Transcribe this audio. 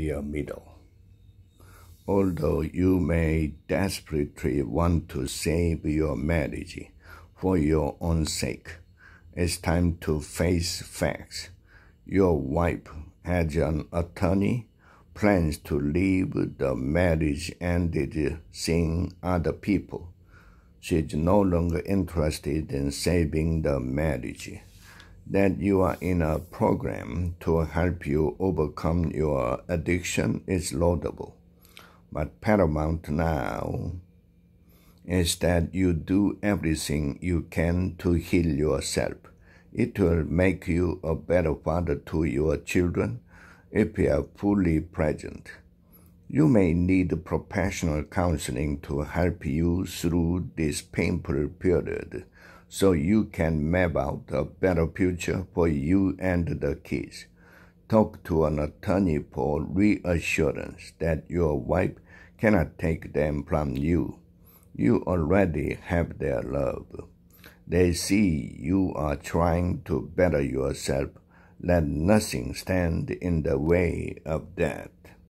dear Middle. Although you may desperately want to save your marriage for your own sake, it's time to face facts. Your wife has an attorney, plans to leave the marriage ended seeing other people. She's no longer interested in saving the marriage that you are in a program to help you overcome your addiction is laudable. But paramount now is that you do everything you can to heal yourself. It will make you a better father to your children if you are fully present. You may need professional counseling to help you through this painful period so you can map out a better future for you and the kids. Talk to an attorney for reassurance that your wife cannot take them from you. You already have their love. They see you are trying to better yourself. Let nothing stand in the way of that.